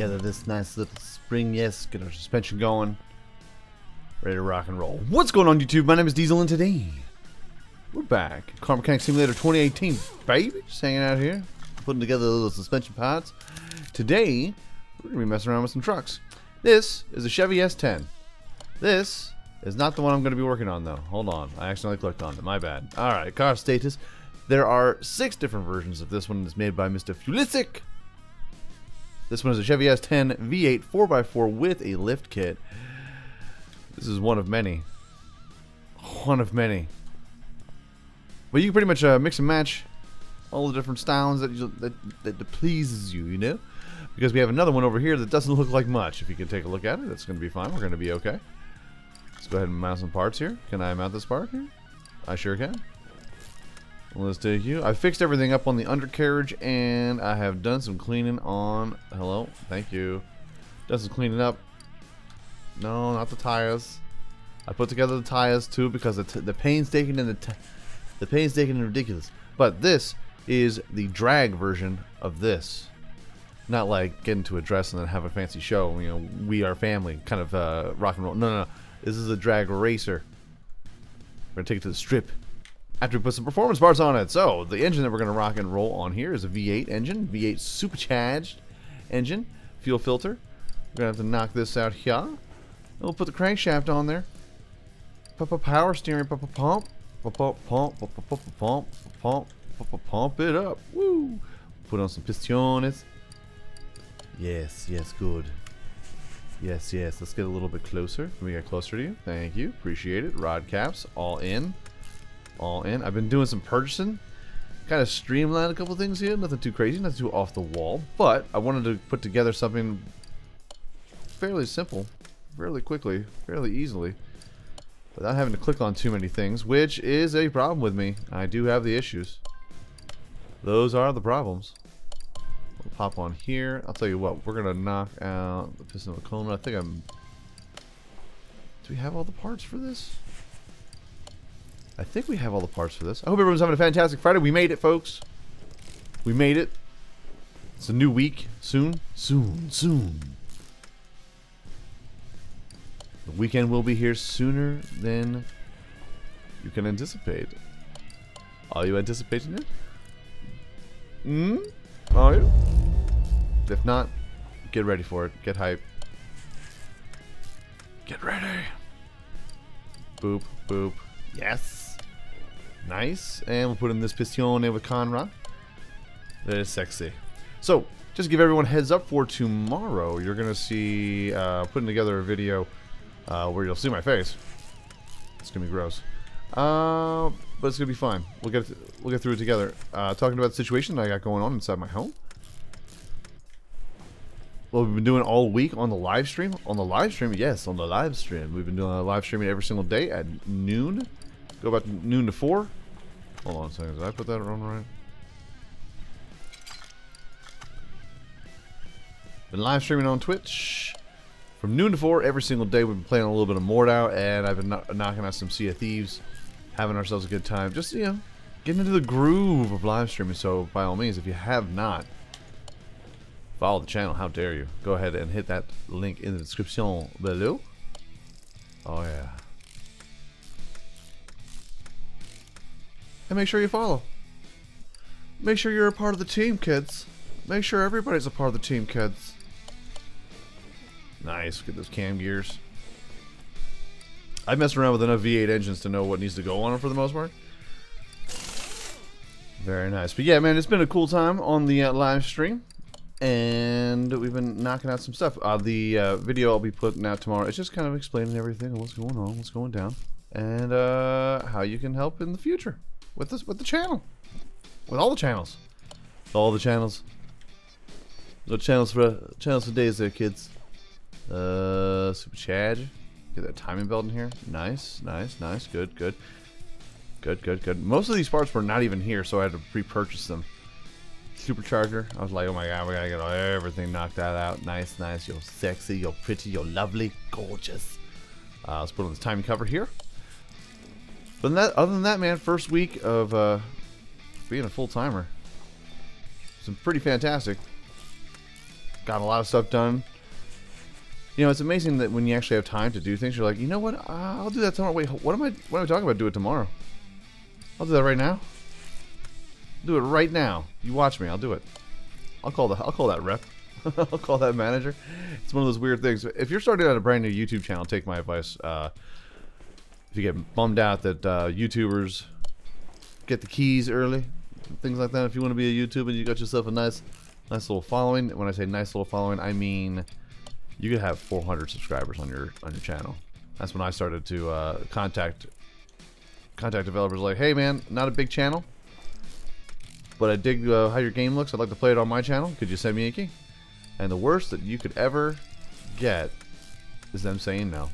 together this nice little spring. Yes, get our suspension going. Ready to rock and roll. What's going on YouTube? My name is Diesel and today we're back. Car Mechanic Simulator 2018, baby. Just hanging out here, putting together the little suspension pods. Today, we're to be messing around with some trucks. This is a Chevy S10. This is not the one I'm to be working on though. Hold on. I accidentally clicked on it. My bad. Alright, car status. There are six different versions of this one. It's made by Mr. Fulisic. This one is a Chevy S10 V8 4x4 with a lift kit. This is one of many. One of many. But you can pretty much uh, mix and match all the different styles that, you, that, that pleases you, you know? Because we have another one over here that doesn't look like much. If you can take a look at it, that's going to be fine. We're going to be okay. Let's go ahead and mount some parts here. Can I mount this part here? I sure can. Let's take you. I fixed everything up on the undercarriage and I have done some cleaning on... Hello? Thank you. Done some cleaning up. No, not the tires. I put together the tires too because the, the painstaking and the, the painstaking and ridiculous. But this is the drag version of this. Not like getting into a dress and then have a fancy show. You know, we are family, kind of uh, rock and roll. No, no, no. This is a drag racer. We're gonna take it to the strip after we put some performance parts on it. So the engine that we're going to rock and roll on here is a V8 engine, V8 supercharged engine, fuel filter. We're going to have to knock this out here. And we'll put the crankshaft on there. Pump up power steering, pump up pump, pump up pump, pump pump, pump pump, pump pump it up. Woo! Put on some pistones. Yes, yes, good. Yes, yes. Let's get a little bit closer. Can we get closer to you. Thank you. Appreciate it. Rod caps all in all in. I've been doing some purchasing. Kind of streamlined a couple things here. Nothing too crazy, nothing too off the wall. But I wanted to put together something fairly simple, fairly quickly, fairly easily. Without having to click on too many things, which is a problem with me. I do have the issues. Those are the problems. We'll pop on here. I'll tell you what, we're going to knock out the piston of the cone. I think I'm... Do we have all the parts for this? I think we have all the parts for this. I hope everyone's having a fantastic Friday. We made it, folks. We made it. It's a new week. Soon. Soon. Soon. The weekend will be here sooner than you can anticipate. Are you anticipating it? Hmm? Are you? If not, get ready for it. Get hype. Get ready. Boop, boop. Yes. Nice. And we'll put in this Pistone with conrod. That is sexy. So, just give everyone heads up for tomorrow. You're going to see, uh, putting together a video uh, where you'll see my face. It's going to be gross. Uh, but it's going to be fine. We'll get, we'll get through it together. Uh, talking about the situation I got going on inside my home. Well, we've been doing all week on the live stream. On the live stream, yes, on the live stream. We've been doing a live streaming every single day at noon. Go about noon to 4. Hold on a second. Did I put that on right? Been live streaming on Twitch from noon to 4 every single day. We've been playing a little bit of Mordhau, and I've been knocking out some Sea of Thieves, having ourselves a good time. Just, you know, getting into the groove of live streaming. So, by all means, if you have not follow the channel, how dare you? Go ahead and hit that link in the description below. Oh, yeah. And make sure you follow. Make sure you're a part of the team, kids. Make sure everybody's a part of the team, kids. Nice. Get those cam gears. I've messed around with enough V8 engines to know what needs to go on them for the most part. Very nice. But yeah, man, it's been a cool time on the uh, live stream. And we've been knocking out some stuff. Uh, the uh, video I'll be putting out tomorrow It's just kind of explaining everything, and what's going on, what's going down, and uh, how you can help in the future with this with the channel, with all the channels, all the channels. No channels for channels for days there, kids. Uh, super. Get that timing belt in here. Nice, nice, nice. Good, good, good, good, good. Most of these parts were not even here, so I had to pre-purchase them. Supercharger. I was like, oh my god, we gotta get everything knocked that out. Nice, nice. You're sexy. You're pretty. You're lovely. Gorgeous. Uh, let's put on this timing cover here. But that, other than that, man, first week of uh, being a full timer, some pretty fantastic. got a lot of stuff done. You know, it's amazing that when you actually have time to do things, you're like, you know what? I'll do that tomorrow. Wait, what am I? What am I talking about? Do it tomorrow. I'll do that right now. Do it right now. You watch me. I'll do it. I'll call the. I'll call that rep. I'll call that manager. It's one of those weird things. If you're starting out a brand new YouTube channel, take my advice. Uh, if you get bummed out that uh, YouTubers get the keys early, things like that. If you want to be a YouTuber, you got yourself a nice, nice little following. When I say nice little following, I mean you could have 400 subscribers on your on your channel. That's when I started to uh, contact contact developers like, hey man, not a big channel, but I dig uh, how your game looks. I'd like to play it on my channel. Could you send me a key? And the worst that you could ever get is them saying no.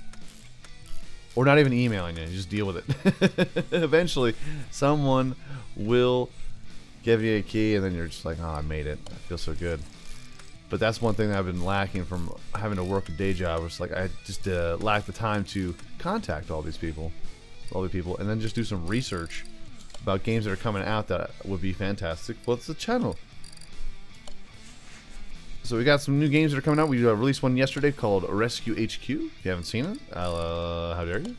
Or not even emailing you. you just deal with it. Eventually, someone will give you a key, and then you're just like, oh, I made it. I feel so good. But that's one thing that I've been lacking from having to work a day job. It's like I just uh, lack the time to contact all these people, all the people, and then just do some research about games that are coming out that would be fantastic. It's the channel. So we got some new games that are coming out. We uh, released one yesterday called Rescue HQ. If you haven't seen it, uh, how dare you?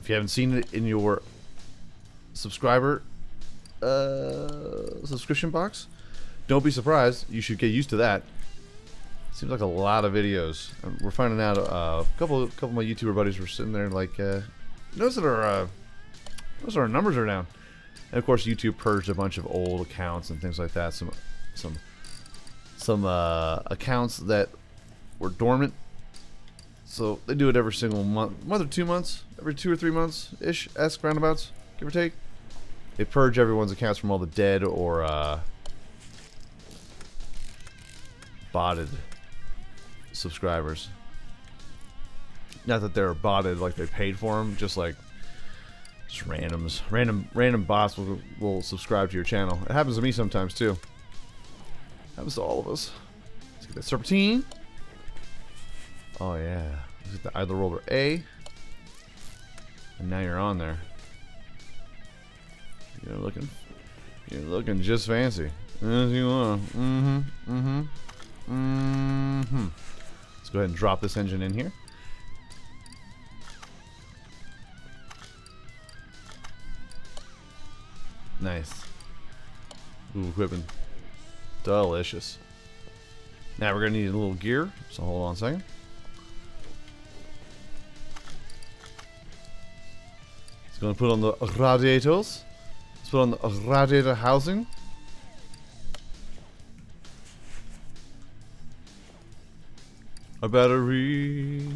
If you haven't seen it in your subscriber uh, subscription box, don't be surprised. You should get used to that. Seems like a lot of videos. We're finding out uh, a couple, couple of my YouTuber buddies were sitting there like, uh, notice that our, uh, notice our numbers are down. And of course, YouTube purged a bunch of old accounts and things like that. Some, some some uh, accounts that were dormant. So they do it every single month, month or two months, every two or three months ish, ask roundabouts, give or take. They purge everyone's accounts from all the dead or uh, botted subscribers. Not that they're botted like they paid for them, just like just randoms, random random bots will will subscribe to your channel. It happens to me sometimes too. Happens to all of us. Let's get that serpentine. Oh yeah. Let's get the idler roller A. And now you're on there. You're looking you're looking just fancy. As you are. Mm-hmm. Mm-hmm. Mm-hmm. Let's go ahead and drop this engine in here. Nice. Ooh, equipment. Delicious. Now we're going to need a little gear, so hold on a second. It's going to put on the radiators. Let's put on the radiator housing. A battery.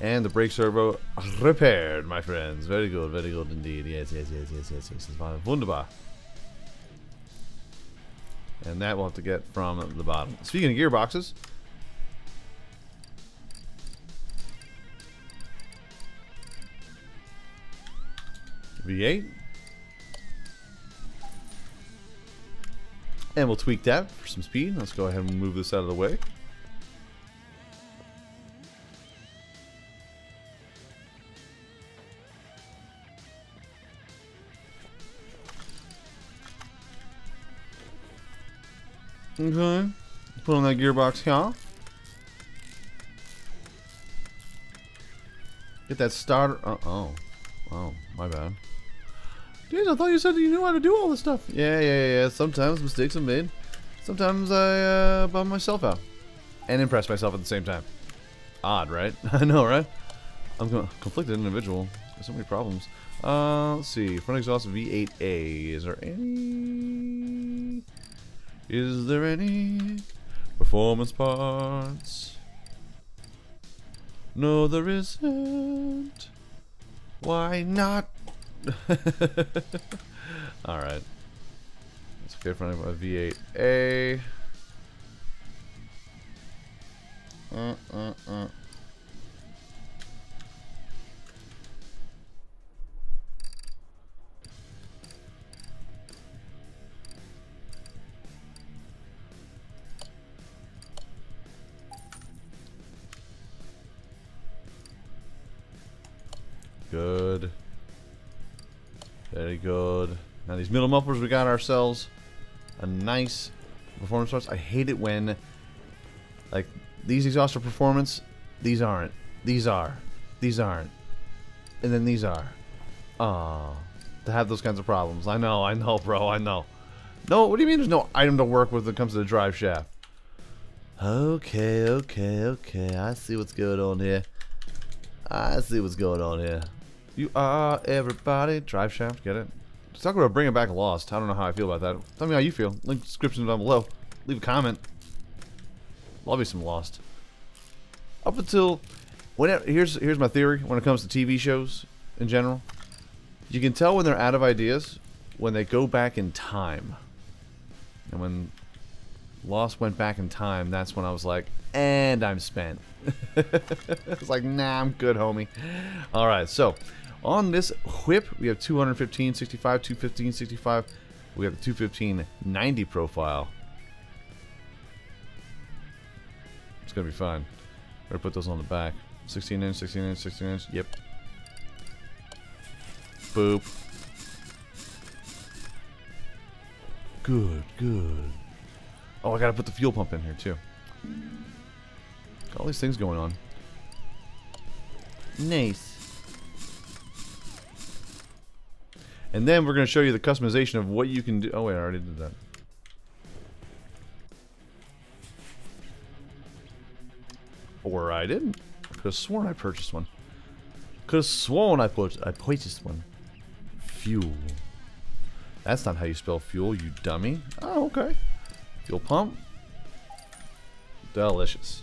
And the brake servo repaired, my friends. Very good, very good indeed. Yes, yes, yes, yes, yes, yes. Wunderbar. And that we'll have to get from the bottom. Speaking of gearboxes, V8. And we'll tweak that for some speed. Let's go ahead and move this out of the way. Okay. Put on that gearbox here. Get that starter. Uh oh. Oh, my bad. Jeez, I thought you said you knew how to do all this stuff. Yeah, yeah, yeah. Sometimes mistakes are made. Sometimes I uh, bum myself out. And impress myself at the same time. Odd, right? I know, right? I'm a conflicted individual. There's so many problems. Uh, let's see. Front exhaust V8A. Is there any... Is there any performance parts? No, there isn't. Why not? Alright. Let's get of a V8A. Uh, uh, uh. Good. Very good. Now these middle mufflers, we got ourselves a nice performance parts. I hate it when, like, these exhaust are performance, these aren't. These are. These aren't. And then these are. Ah, to have those kinds of problems. I know, I know, bro, I know. No, what do you mean there's no item to work with when it comes to the drive shaft? Okay, okay, okay. I see what's going on here. I see what's going on here. You are everybody. Drive shaft, get it? Just talk about bringing back Lost. I don't know how I feel about that. Tell me how you feel. Link description down below. Leave a comment. Love you some Lost. Up until whenever here's here's my theory when it comes to TV shows in general. You can tell when they're out of ideas when they go back in time. And when Lost went back in time, that's when I was like, and I'm spent. it's like, nah, I'm good, homie. All right, so on this whip, we have 215, 65, 215, 65. We have the 215 90 profile. It's to be fun. Better put those on the back. 16 inch, 16 inch, 16 inch. Yep. Boop. Good, good. Oh, I gotta put the fuel pump in here too. Got all these things going on. Nice. And then we're going to show you the customization of what you can do. Oh, wait, I already did that. Or I didn't. Could have sworn I purchased one. Could have sworn I put I purchased one. Fuel. That's not how you spell fuel, you dummy. Oh, okay. Fuel pump. Delicious.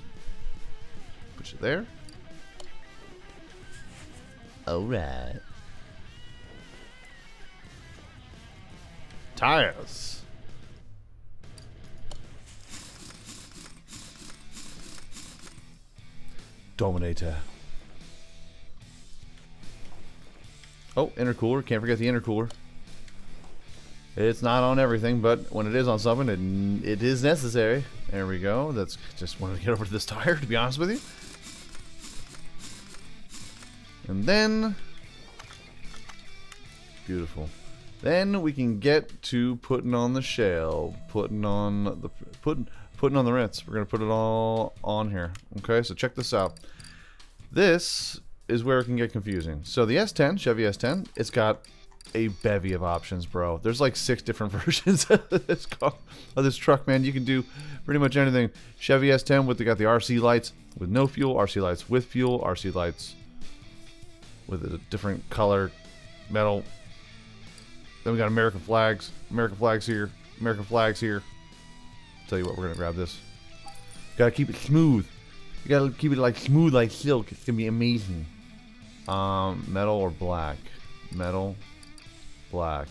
Put you there. Alright. Tires. Dominator. Oh, intercooler. Can't forget the intercooler. It's not on everything, but when it is on something, it, it is necessary. There we go. That's just wanted to get over to this tire, to be honest with you. And then... Beautiful. Then we can get to putting on the shell, putting on the putting putting on the Ritz. We're gonna put it all on here. Okay, so check this out. This is where it can get confusing. So the S10, Chevy S10, it's got a bevy of options, bro. There's like six different versions of this car, of this truck, man. You can do pretty much anything. Chevy S10 with they got the RC lights with no fuel, RC lights with fuel, RC lights with a different color, metal. Then we got American flags, American flags here, American flags here. Tell you what, we're gonna grab this. Gotta keep it smooth. You gotta keep it like smooth like silk. It's gonna be amazing. Um, metal or black? Metal, black.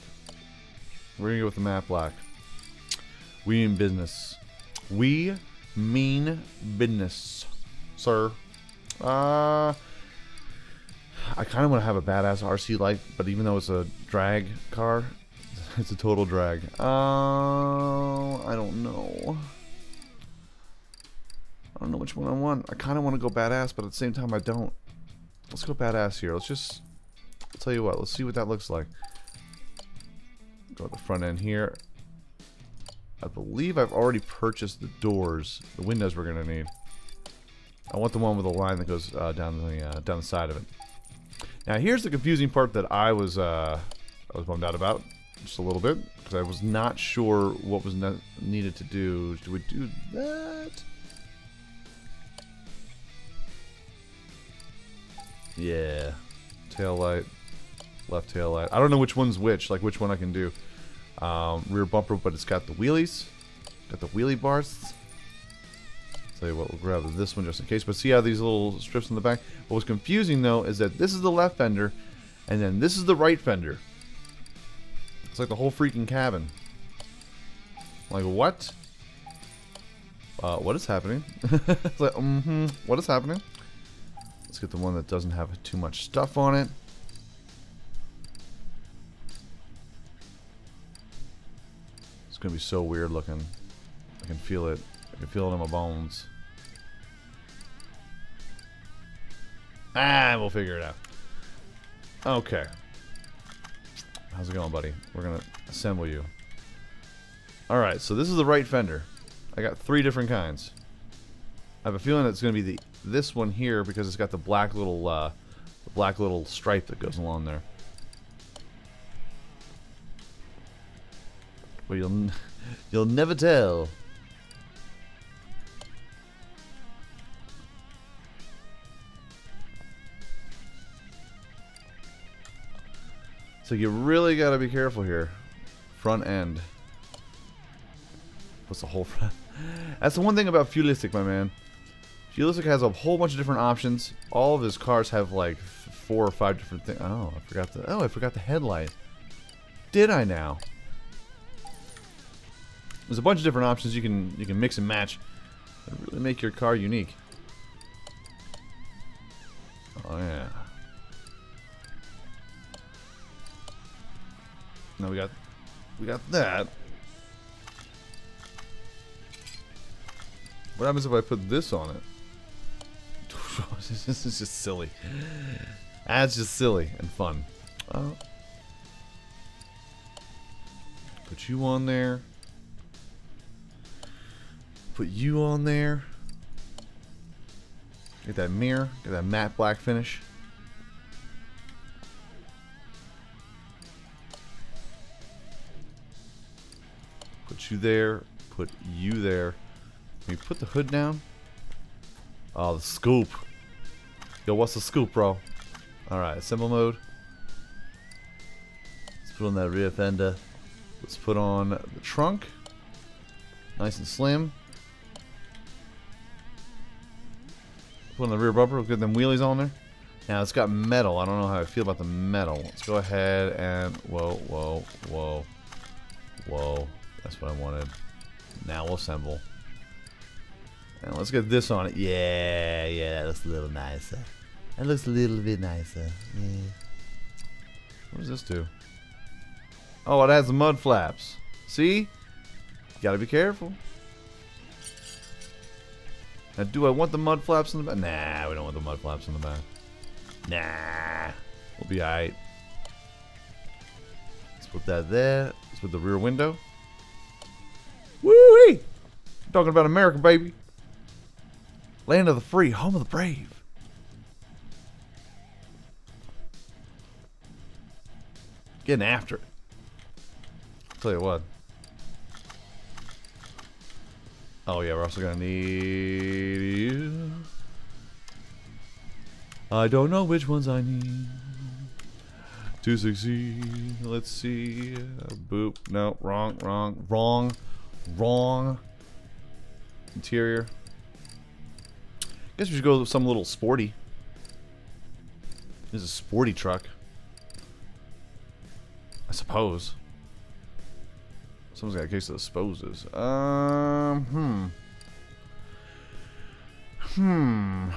We're gonna go with the matte black. We mean business. We mean business, sir. Uh, I kind of want to have a badass RC light, but even though it's a drag car, it's a total drag. Uh, I don't know. I don't know which one I want. I kind of want to go badass, but at the same time, I don't. Let's go badass here. Let's just. I'll tell you what. Let's see what that looks like. Go to the front end here. I believe I've already purchased the doors, the windows we're gonna need. I want the one with the line that goes uh, down the uh, down the side of it. Now here's the confusing part that I was uh, I was bummed out about just a little bit because I was not sure what was ne needed to do. Do we do that? Yeah, tail light, left tail light. I don't know which one's which, like which one I can do. Um, rear bumper, but it's got the wheelies, got the wheelie bars. Tell you what, we'll grab this one just in case. But see how these little strips in the back? What was confusing though is that this is the left fender, and then this is the right fender. It's like the whole freaking cabin. Like what? Uh, what is happening? it's like, mm-hmm, what is happening? Let's get the one that doesn't have too much stuff on it. It's gonna be so weird looking. I can feel it. I can feel it in my bones. Ah, we'll figure it out. Okay. How's it going, buddy? We're gonna assemble you. Alright, so this is the right fender. I got three different kinds. I have a feeling it's to be the this one here because it's got the black little uh, the black little stripe that goes along there. But you'll you'll never tell. So you really got to be careful here. Front end. What's the whole front? That's the one thing about Fuelistic, my man. Fuelistic has a whole bunch of different options. All of his cars have like four or five different things. Oh, I forgot the. Oh, I forgot the headlight. Did I now? There's a bunch of different options you can you can mix and match and really make your car unique. Oh yeah. Now we got we got that. What happens if I put this on it? this is just silly. That's just silly and fun. Oh. Put you on there. Put you on there. Get that mirror. Get that matte black finish. Put you there. Put you there. Can we put the hood down? Oh, the scoop. Yo, what's the scoop, bro? Alright, assemble mode. Let's put on that rear fender. Let's put on the trunk. Nice and slim. Put on the rear bumper. Get them wheelies on there. Now, it's got metal. I don't know how I feel about the metal. Let's go ahead and... Whoa, whoa, whoa. Whoa. That's what I wanted. Now we'll assemble. And let's get this on it. Yeah, yeah, that looks a little nicer. That looks a little bit nicer. Yeah. What does this do? Oh, it has the mud flaps. See? You gotta be careful. Now, do I want the mud flaps in the back? Nah, we don't want the mud flaps in the back. Nah. We'll be alright. Let's put that there. Let's put the rear window. Talking about America, baby. Land of the free, home of the brave. Getting after it. tell you what. Oh yeah, we're also gonna need you. I don't know which ones I need to succeed. Let's see. Boop. No, wrong, wrong, wrong, wrong. Interior. Guess we should go with some little sporty. This is a sporty truck. I suppose. Someone's got a case of the supposes. Um, hmm. Hmm.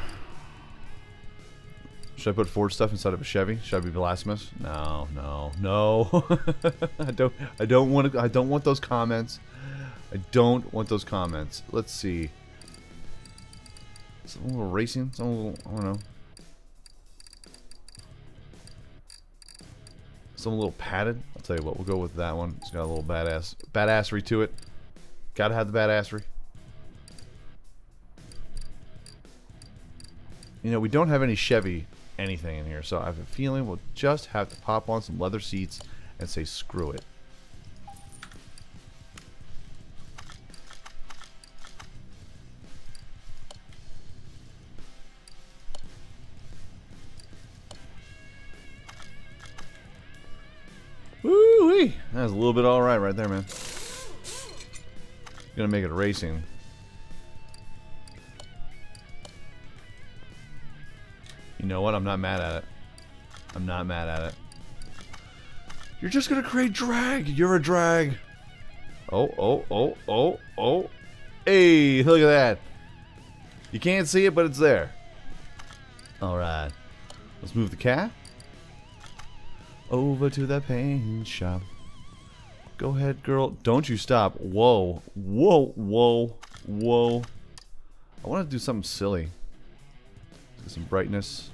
Should I put Ford stuff inside of a Chevy? Should I be blasphemous? No, no, no. I don't. I don't want to. I don't want those comments. I don't want those comments. Let's see. Some little racing. Some little. I don't know. Some little padded. I'll tell you what. We'll go with that one. It's got a little badass badassery to it. Gotta have the badassery. You know, we don't have any Chevy anything in here, so I have a feeling we'll just have to pop on some leather seats and say screw it. Was a little bit alright right there, man. Gonna make it racing. You know what? I'm not mad at it. I'm not mad at it. You're just gonna create drag. You're a drag. Oh, oh, oh, oh, oh. Hey, look at that. You can't see it, but it's there. Alright. Let's move the cat. Over to the paint shop. Go ahead, girl. Don't you stop. Whoa. Whoa, whoa, whoa. I want to do something silly. Some brightness.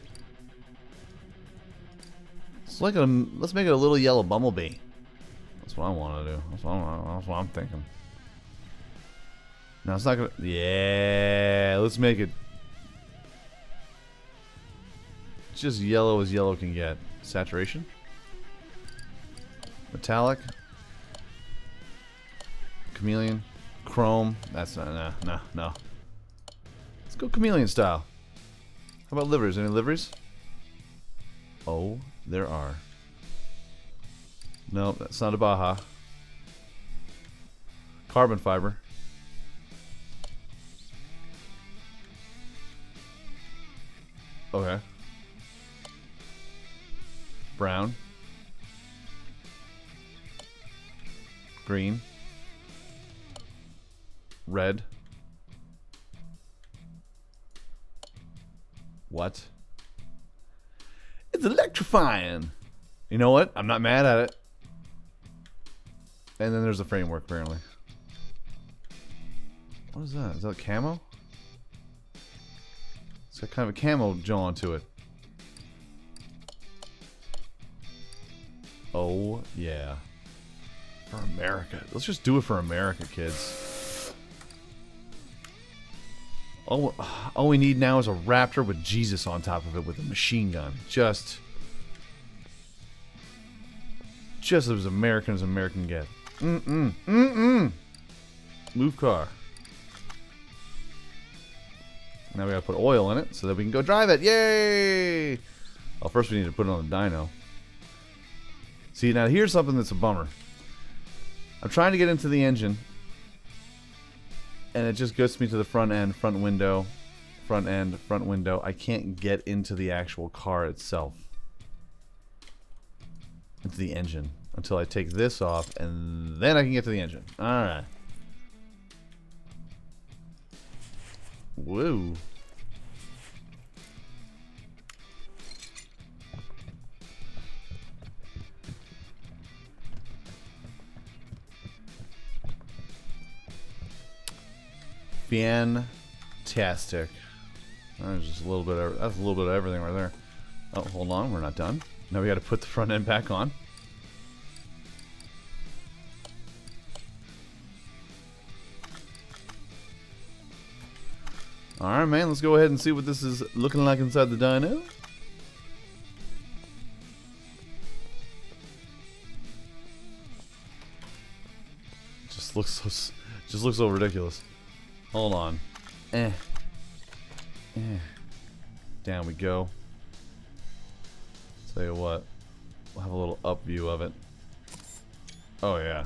Let's like a, let's make it a little yellow bumblebee. That's what I want to do. That's what, I'm, that's what I'm thinking. No, it's not gonna. Yeah, let's make it just yellow as yellow can get. Saturation. Metallic. Chameleon. Chrome. That's not. No, no, no. Let's go chameleon style. How about liveries? Any liveries? Oh, there are. No, that's not a Baja. Carbon fiber. Okay. Brown. Green. Red. What? It's electrifying. You know what? I'm not mad at it. And then there's the framework, apparently. What is that? Is that camo? It's got kind of a camo jaw to it. Oh, yeah. For America. Let's just do it for America, kids. All, all we need now is a Raptor with Jesus on top of it with a machine gun. Just... Just as American as American get. Mm-mm. Mm-mm. Move car. Now we gotta put oil in it so that we can go drive it. Yay! Well, first we need to put it on the dyno. See, now here's something that's a bummer. I'm trying to get into the engine. And it just gets me to the front end, front window, front end, front window. I can't get into the actual car itself. Into the engine. Until I take this off, and then I can get to the engine. Alright. Whoa. Fantastic. That's just a little bit of that's a little bit of everything right there. Oh, hold on, we're not done. Now we got to put the front end back on. Alright, man, let's go ahead and see what this is looking like inside the dyno. Just looks so, just looks so ridiculous. Hold on. Eh. Eh. Down we go. Tell you what. We'll have a little up view of it. Oh, yeah.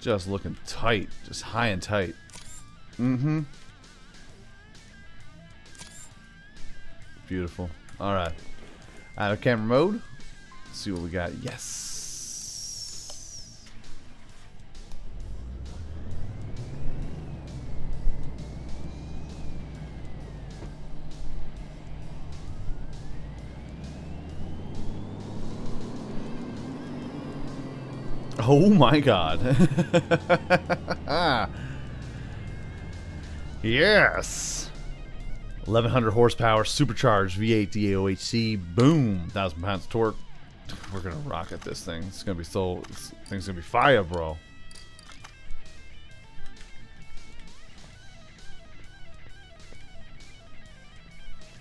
Just looking tight. Just high and tight. Mm-hmm. Beautiful. Alright. Out of camera mode. Let's see what we got. Yes. Oh my god. yes. 1100 horsepower, supercharged V8 DAOHC. Boom. 1000 pounds of torque. We're gonna rocket this thing. It's gonna be so. This thing's gonna be fire, bro.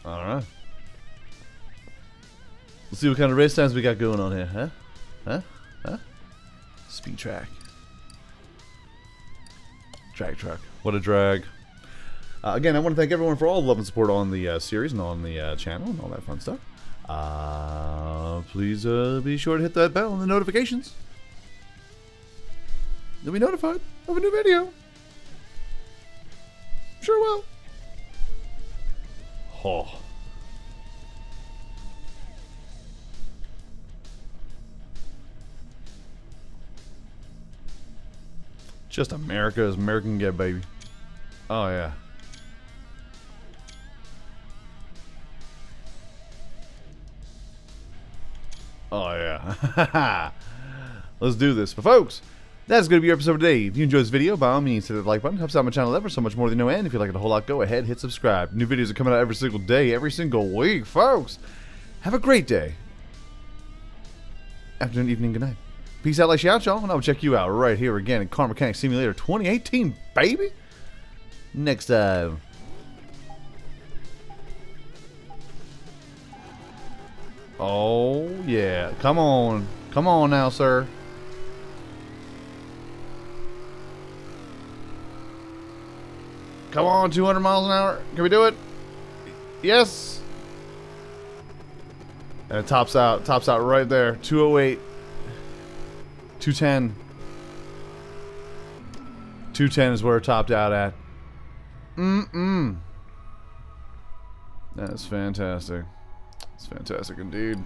Alright. Let's see what kind of race times we got going on here, huh? Huh? Speed track. Drag truck. What a drag. Uh, again, I want to thank everyone for all the love and support on the uh, series and on the uh, channel and all that fun stuff. Uh, please uh, be sure to hit that bell and the notifications. You'll be notified of a new video. Sure will. Oh. Just America as American get, baby. Oh, yeah. Oh, yeah. Let's do this. But, folks, that's going to be your episode of today. If you enjoyed this video, by all means, hit the like button. Helps out my channel ever so much more than you know. And if you like it a whole lot, go ahead, hit subscribe. New videos are coming out every single day, every single week, folks. Have a great day. Afternoon, evening, good night. Peace out, like shout, y'all, and I'll check you out right here again in Car Mechanic Simulator 2018, baby. Next time. Oh, yeah. Come on. Come on now, sir. Come on, 200 miles an hour. Can we do it? Yes. And it tops out. Tops out right there. 208. 210. 210 is where it topped out at. Mm-mm. That's fantastic. It's fantastic indeed.